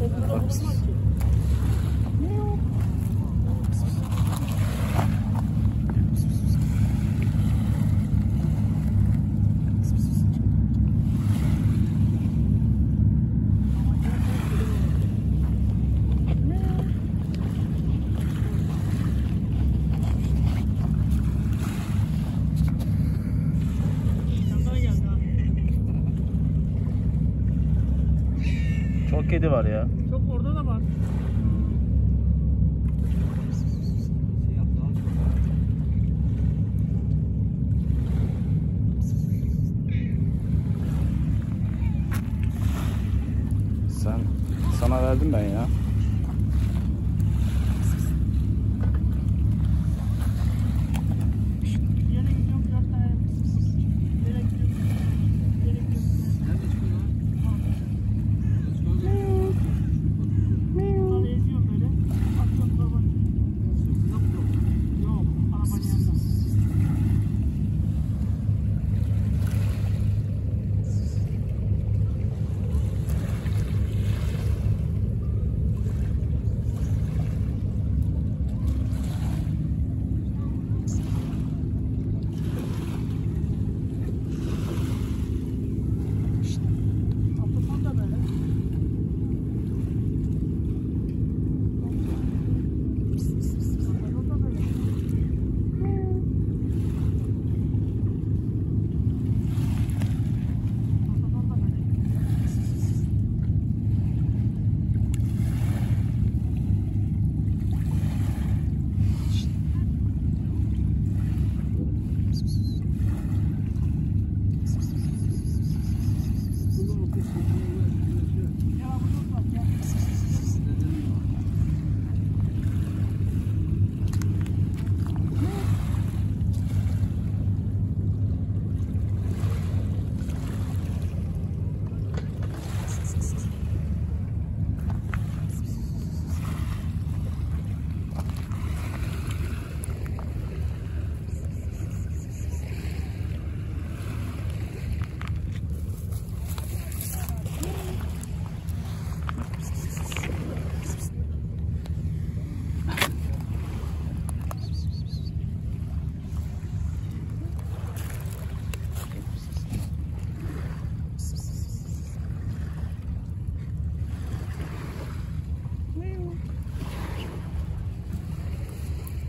Oops. Çok kedi var ya. Çok orada da var. Sen sana verdim ben ya.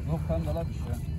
Yok de la bir şey.